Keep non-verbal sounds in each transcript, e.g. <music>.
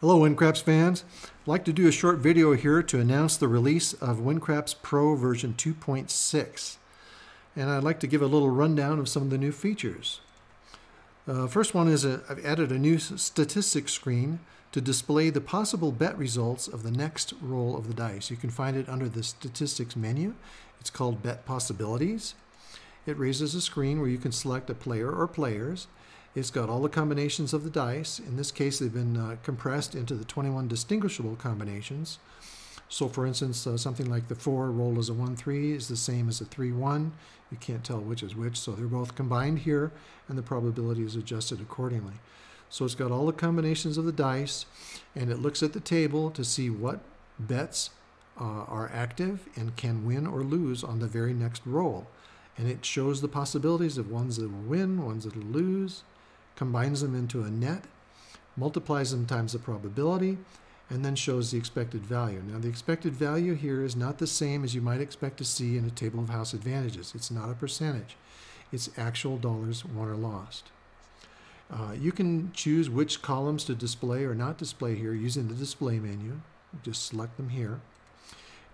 Hello WinCraps fans. I'd like to do a short video here to announce the release of WinCraps Pro version 2.6. And I'd like to give a little rundown of some of the new features. Uh, first one is I've added a new statistics screen to display the possible bet results of the next roll of the dice. You can find it under the statistics menu. It's called Bet Possibilities. It raises a screen where you can select a player or players it's got all the combinations of the dice. In this case, they've been uh, compressed into the 21 distinguishable combinations. So for instance, uh, something like the 4 rolled as a 1-3 is the same as a 3-1. You can't tell which is which, so they're both combined here, and the probability is adjusted accordingly. So it's got all the combinations of the dice, and it looks at the table to see what bets uh, are active and can win or lose on the very next roll. And it shows the possibilities of ones that will win, ones that will lose, combines them into a net, multiplies them times the probability, and then shows the expected value. Now the expected value here is not the same as you might expect to see in a table of house advantages. It's not a percentage. It's actual dollars won or lost. Uh, you can choose which columns to display or not display here using the display menu. Just select them here.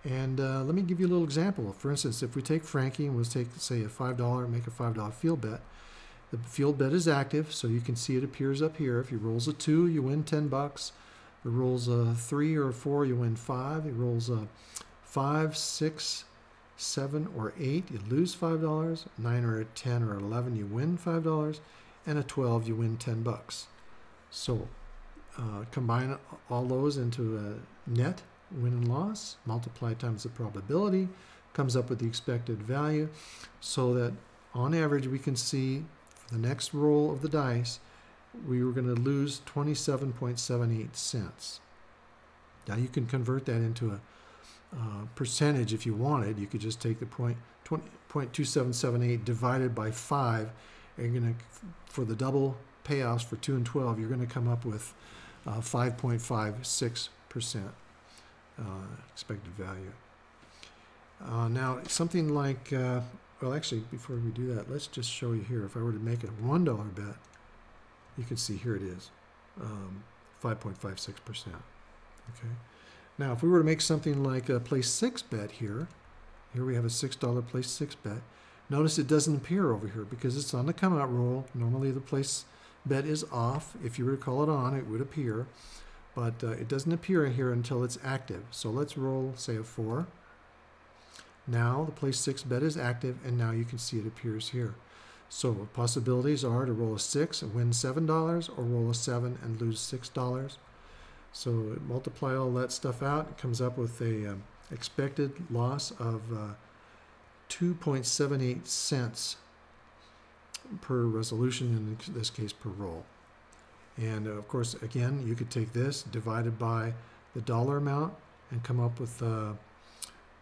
And uh, let me give you a little example. For instance, if we take Frankie and we'll take, say, a $5, make a $5 field bet, the field bet is active, so you can see it appears up here. If he rolls a 2, you win 10 bucks. If he rolls a 3 or a 4, you win 5. If He rolls a 5, 6, 7, or 8, you lose $5. 9 or a 10 or 11, you win $5. And a 12, you win 10 bucks. So uh, combine all those into a net win and loss, multiply times the probability, comes up with the expected value so that on average we can see the next roll of the dice, we were going to lose 27.78 cents. Now you can convert that into a uh, percentage if you wanted. You could just take the point 0.2778 divided by 5. And you're going to, for the double payoffs for 2 and 12, you're going to come up with 5.56% uh, uh, expected value. Uh, now, something like uh, well, actually, before we do that, let's just show you here. If I were to make a $1 bet, you can see here it is, 5.56%. Um, okay. Now, if we were to make something like a place six bet here, here we have a $6 place six bet. Notice it doesn't appear over here because it's on the come out roll. Normally the place bet is off. If you were to call it on, it would appear. But uh, it doesn't appear here until it's active. So let's roll, say, a 4. Now the place 6 bet is active and now you can see it appears here. So possibilities are to roll a 6 and win $7 or roll a 7 and lose $6. So multiply all that stuff out, it comes up with a um, expected loss of uh, 2.78 cents per resolution, in this case per roll. And uh, of course, again, you could take this divided by the dollar amount and come up with uh,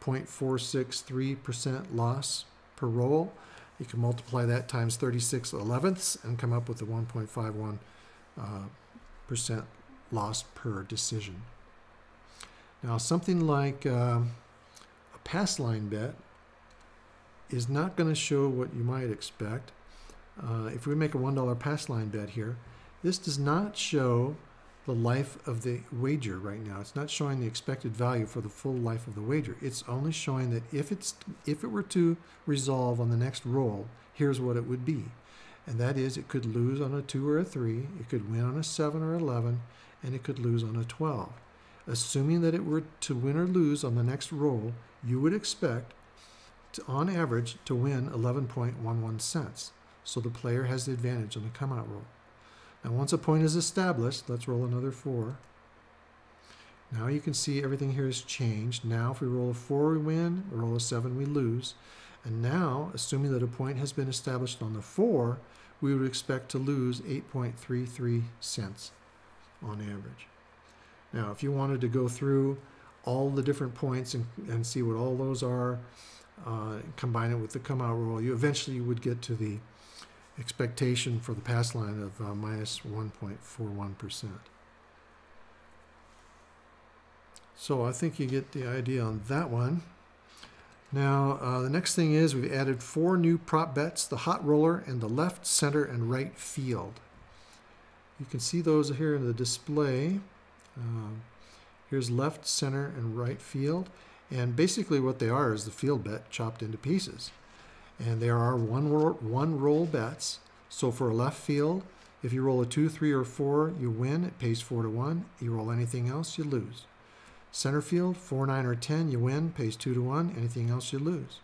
0.463% loss per roll. You can multiply that times 36 elevenths and come up with a 1.51 uh, percent loss per decision. Now something like uh, a pass line bet is not going to show what you might expect. Uh, if we make a $1 pass line bet here, this does not show the life of the wager right now. It's not showing the expected value for the full life of the wager. It's only showing that if it's if it were to resolve on the next roll, here's what it would be. And that is it could lose on a 2 or a 3, it could win on a 7 or 11, and it could lose on a 12. Assuming that it were to win or lose on the next roll, you would expect to, on average to win 11.11 cents. So the player has the advantage on the come out roll. Now once a point is established, let's roll another 4. Now you can see everything here has changed. Now if we roll a 4 we win, we roll a 7 we lose. And now, assuming that a point has been established on the 4, we would expect to lose 8.33 cents on average. Now if you wanted to go through all the different points and, and see what all those are, uh, combine it with the come out roll, you eventually would get to the expectation for the pass line of uh, minus 1.41%. So I think you get the idea on that one. Now, uh, the next thing is we've added four new prop bets, the hot roller and the left, center, and right field. You can see those here in the display. Um, here's left, center, and right field. And basically what they are is the field bet chopped into pieces. And there are one roll, one roll bets. So for a left field, if you roll a 2, 3, or 4, you win. It pays 4 to 1. You roll anything else, you lose. Center field, 4, 9, or 10, you win. Pays 2 to 1. Anything else, you lose.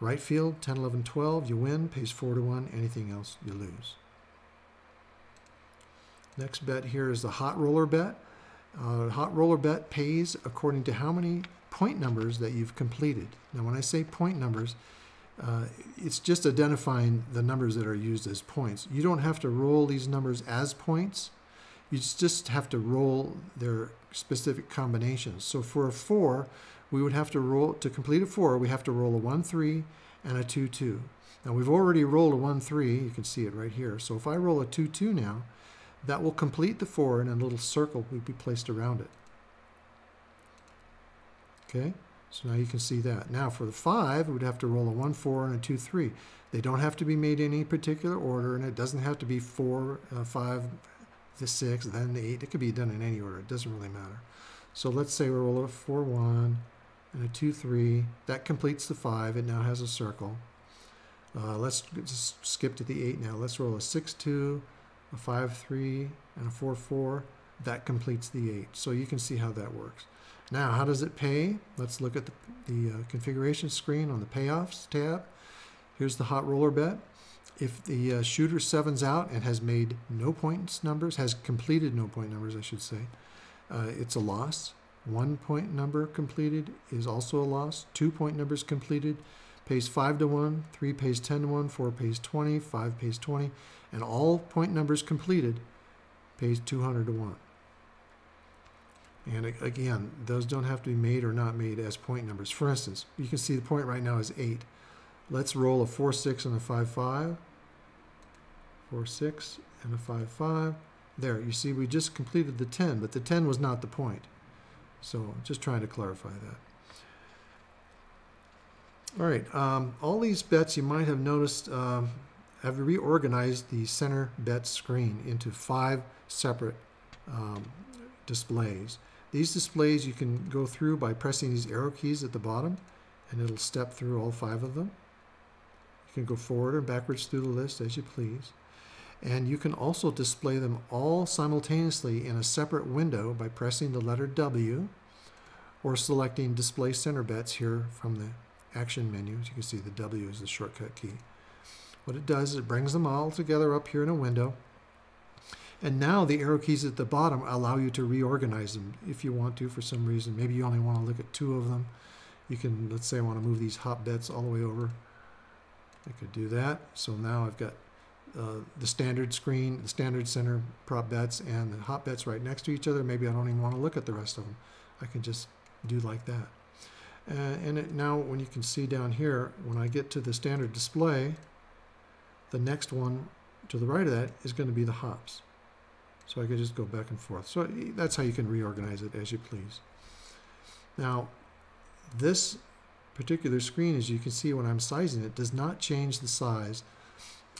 Right field, 10, 11, 12, you win. Pays 4 to 1. Anything else, you lose. Next bet here is the hot roller bet. Uh, hot roller bet pays according to how many point numbers that you've completed. Now, when I say point numbers, uh, it's just identifying the numbers that are used as points. You don't have to roll these numbers as points. You just have to roll their specific combinations. So for a 4, we would have to roll, to complete a 4, we have to roll a 1, 3 and a 2, 2. Now we've already rolled a 1, 3, you can see it right here. So if I roll a 2, 2 now, that will complete the 4 and a little circle will be placed around it. Okay, so now you can see that. Now for the 5, we would have to roll a 1, 4 and a 2, 3. They don't have to be made in any particular order and it doesn't have to be 4, uh, 5, the 6, then the 8. It could be done in any order. It doesn't really matter. So let's say we roll a 4, 1 and a 2, 3. That completes the 5. It now has a circle. Uh, let's just skip to the 8 now. Let's roll a 6, 2, a 5, 3, and a 4, 4. That completes the 8. So you can see how that works. Now, how does it pay? Let's look at the, the uh, configuration screen on the payoffs tab. Here's the hot roller bet. If the uh, shooter sevens out and has made no points numbers, has completed no point numbers, I should say, uh, it's a loss. One point number completed is also a loss. Two point numbers completed pays 5 to 1, 3 pays 10 to 1, 4 pays 20, 5 pays 20, and all point numbers completed pays 200 to 1. And again, those don't have to be made or not made as point numbers. For instance, you can see the point right now is 8. Let's roll a 4, 6, and a 5, 5. 4, 6, and a 5, 5. There, you see we just completed the 10, but the 10 was not the point. So just trying to clarify that. All right, um, all these bets you might have noticed um, have reorganized the center bet screen into five separate um, displays. These displays you can go through by pressing these arrow keys at the bottom and it'll step through all five of them. You can go forward or backwards through the list as you please. And you can also display them all simultaneously in a separate window by pressing the letter W or selecting Display Center Bets here from the action menu. As you can see, the W is the shortcut key. What it does is it brings them all together up here in a window. And now the arrow keys at the bottom allow you to reorganize them if you want to for some reason. Maybe you only want to look at two of them. You can, let's say I want to move these hot bets all the way over. I could do that. So now I've got uh, the standard screen, the standard center prop bets, and the hot bets right next to each other. Maybe I don't even want to look at the rest of them. I can just do like that. Uh, and it, now when you can see down here, when I get to the standard display, the next one to the right of that is going to be the hops. So I can just go back and forth. So that's how you can reorganize it as you please. Now, this particular screen, as you can see when I'm sizing it, does not change the size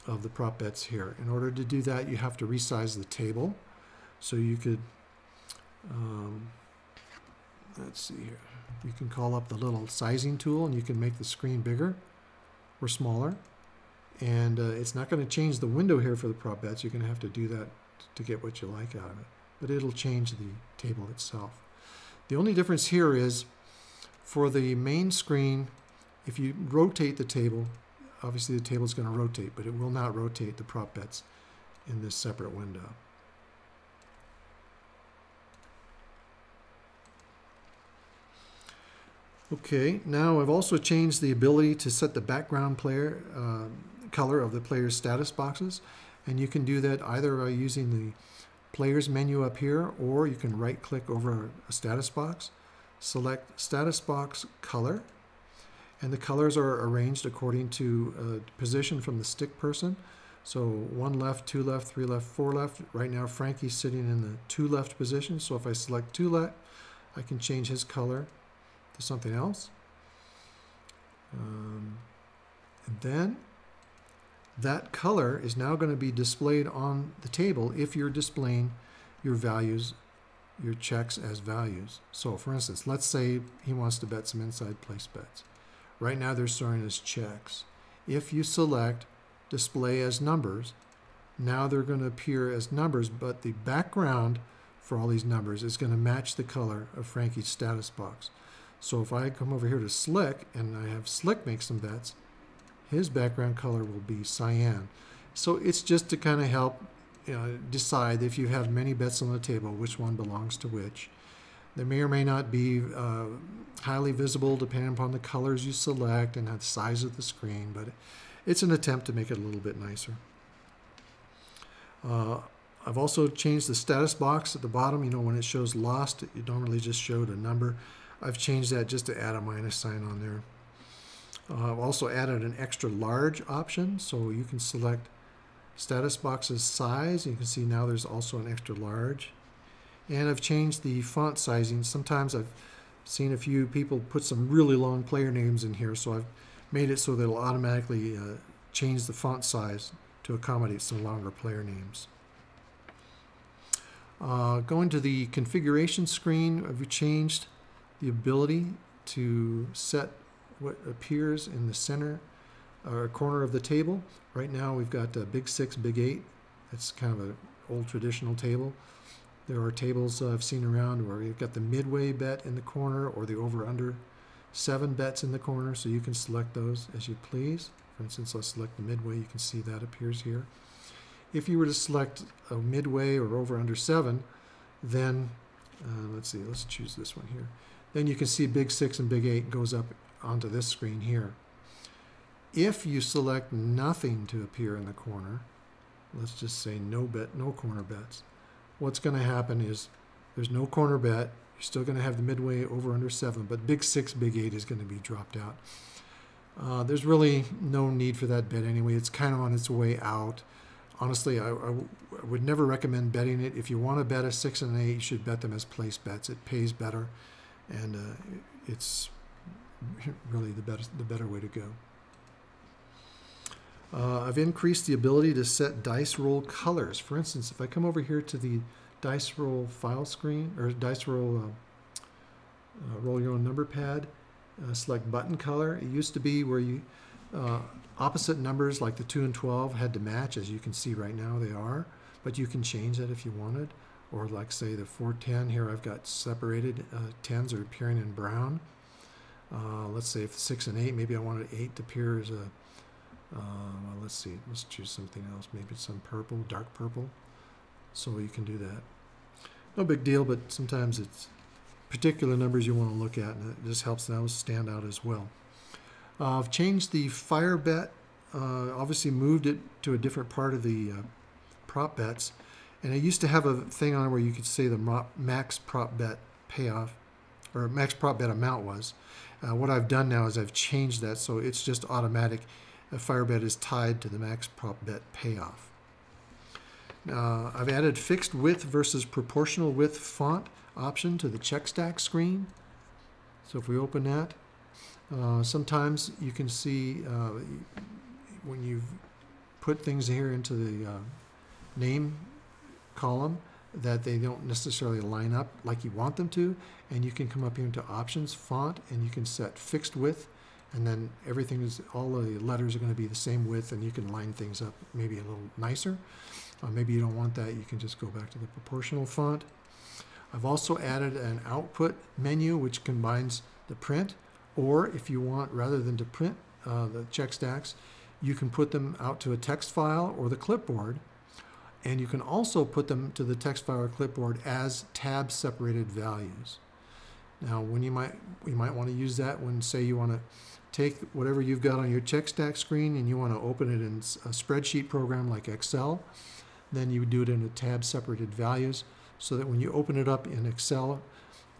of the prop bets here. In order to do that, you have to resize the table. So you could, um, let's see here. You can call up the little sizing tool and you can make the screen bigger or smaller. And uh, it's not going to change the window here for the prop bets. You're going to have to do that to get what you like out of it. But it'll change the table itself. The only difference here is for the main screen, if you rotate the table, obviously the table is going to rotate, but it will not rotate the prop bets in this separate window. Okay, now I've also changed the ability to set the background player uh, color of the player's status boxes. And you can do that either by using the players menu up here, or you can right click over a status box, select status box color, and the colors are arranged according to uh, position from the stick person. So one left, two left, three left, four left. Right now Frankie's sitting in the two left position. So if I select two left, I can change his color to something else. Um, and then that color is now going to be displayed on the table if you're displaying your values your checks as values. So for instance, let's say he wants to bet some inside place bets. Right now they're storing as checks. If you select display as numbers, now they're going to appear as numbers, but the background for all these numbers is going to match the color of Frankie's status box. So if I come over here to Slick and I have Slick make some bets, his background color will be cyan. So it's just to kind of help decide if you have many bets on the table, which one belongs to which. They may or may not be uh, highly visible depending upon the colors you select and the size of the screen, but it's an attempt to make it a little bit nicer. Uh, I've also changed the status box at the bottom. You know, when it shows lost, it normally just showed a number. I've changed that just to add a minus sign on there. I've also added an extra large option, so you can select status box's size. You can see now there's also an extra large. And I've changed the font sizing. Sometimes I've seen a few people put some really long player names in here, so I've made it so that it'll automatically uh, change the font size to accommodate some longer player names. Uh, going to the configuration screen, I've changed the ability to set what appears in the center or corner of the table. Right now we've got a big six, big eight. It's kind of an old traditional table. There are tables uh, I've seen around where you've got the midway bet in the corner or the over under seven bets in the corner, so you can select those as you please. For instance, let's select the midway. You can see that appears here. If you were to select a midway or over under seven, then uh, let's see, let's choose this one here. Then you can see big six and big eight goes up onto this screen here. If you select nothing to appear in the corner, let's just say no bet, no corner bets, what's going to happen is there's no corner bet. You're still going to have the midway over under seven, but big six, big eight is going to be dropped out. Uh, there's really no need for that bet anyway. It's kind of on its way out. Honestly, I, would never recommend betting it. If you want to bet a six and an eight, you should bet them as place bets. It pays better, and uh, it's really the better the better way to go. Uh, I've increased the ability to set dice roll colors. For instance, if I come over here to the dice roll file screen or dice roll uh, uh, roll your own number pad, uh, select button color. It used to be where you uh, opposite numbers like the 2 and 12 had to match as you can see right now they are, but you can change that if you wanted. Or like say the 410 here I've got separated, 10s uh, are appearing in brown. Let's say if 6 and 8, maybe I wanted 8 to appear as a uh, well, let's see. Let's choose something else. Maybe some purple, dark purple. So you can do that. No big deal, but sometimes it's particular numbers you want to look at, and it just helps those stand out as well. Uh, I've changed the fire bet. Uh, obviously, moved it to a different part of the uh, prop bets. And I used to have a thing on where you could say the max prop bet payoff, or max prop bet amount was. Uh, what I've done now is I've changed that so it's just automatic a fire bet is tied to the max prop bet payoff. Uh, I've added fixed width versus proportional width font option to the check stack screen. So if we open that, uh, sometimes you can see uh, when you've put things here into the uh, name column that they don't necessarily line up like you want them to. And you can come up here into options, font, and you can set fixed width and then everything is all of the letters are going to be the same width and you can line things up maybe a little nicer uh, maybe you don't want that you can just go back to the proportional font I've also added an output menu which combines the print or if you want rather than to print uh, the check stacks you can put them out to a text file or the clipboard and you can also put them to the text file or clipboard as tab separated values now when you might you might want to use that when say you want to take whatever you've got on your check stack screen and you want to open it in a spreadsheet program like Excel, then you would do it in a tab separated values so that when you open it up in Excel,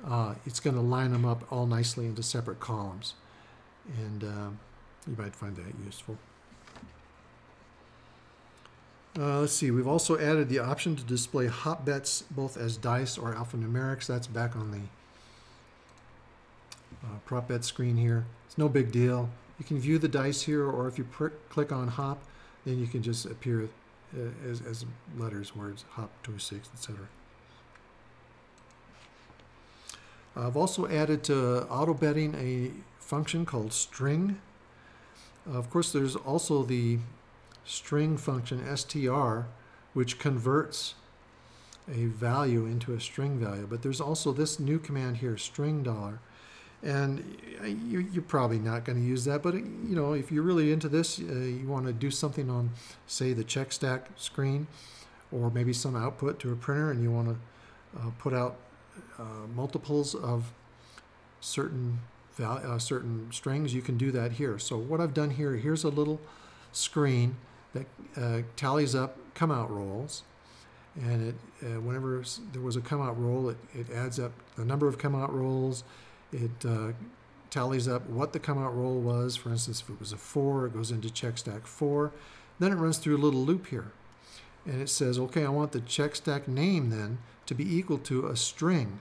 uh, it's going to line them up all nicely into separate columns. And uh, you might find that useful. Uh, let's see, we've also added the option to display hop bets both as dice or alphanumerics. That's back on the uh, prop bet screen here. It's no big deal. You can view the dice here, or if you click on hop, then you can just appear uh, as, as letters, words, hop, two, six, etc. I've also added to auto betting a function called string. of course, there's also the string function str, which converts a value into a string value. But there's also this new command here, string dollar. And you're probably not going to use that, but you know, if you're really into this, uh, you want to do something on, say, the check stack screen, or maybe some output to a printer, and you want to uh, put out uh, multiples of certain uh, certain strings, you can do that here. So what I've done here, here's a little screen that uh, tallies up come out rolls, and it uh, whenever there was a come out roll, it, it adds up the number of come out rolls. It uh, tallies up what the come out roll was. For instance, if it was a four, it goes into check stack four. Then it runs through a little loop here, and it says, okay, I want the check stack name then to be equal to a string.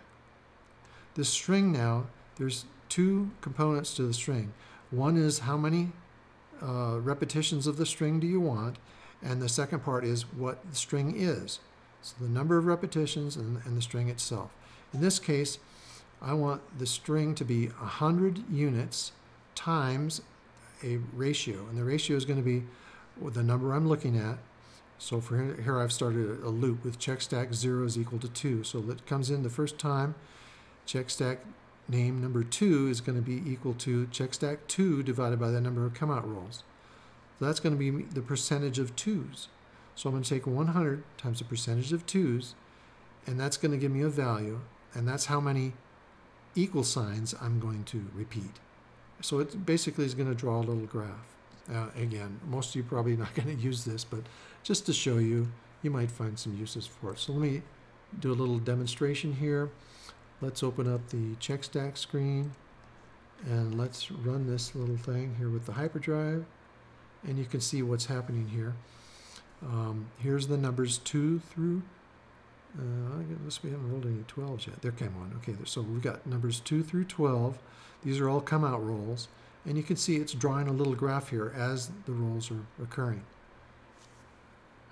This string now, there's two components to the string. One is how many uh, repetitions of the string do you want, and the second part is what the string is. So the number of repetitions and, and the string itself. In this case, I want the string to be 100 units times a ratio. And the ratio is going to be the number I'm looking at. So for here, here I've started a loop with check stack 0 is equal to 2. So it comes in the first time. Check stack name number 2 is going to be equal to check stack 2 divided by the number of come out rolls. So that's going to be the percentage of 2's. So I'm going to take 100 times the percentage of 2's, and that's going to give me a value, and that's how many equal signs I'm going to repeat. So it basically is going to draw a little graph. Uh, again, most of you probably <laughs> not going to use this, but just to show you, you might find some uses for it. So let me do a little demonstration here. Let's open up the check stack screen and let's run this little thing here with the hyperdrive and you can see what's happening here. Um, here's the numbers 2 through, uh, I guess we haven't rolled any 12s yet. There came one. Okay, so we've got numbers 2 through 12. These are all come out rolls. And you can see it's drawing a little graph here as the rolls are occurring.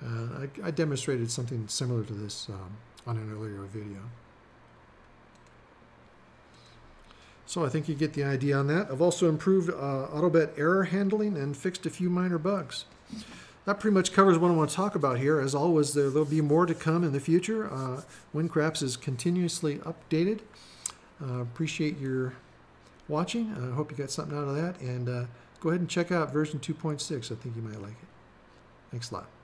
Uh, I, I, demonstrated something similar to this um, on an earlier video. So I think you get the idea on that. I've also improved uh, AutoBet error handling and fixed a few minor bugs that pretty much covers what I want to talk about here. As always, there, will be more to come in the future. Uh, WinCraps is continuously updated. Uh, appreciate your watching. I hope you got something out of that. And uh, go ahead and check out version 2.6. I think you might like it. Thanks a lot.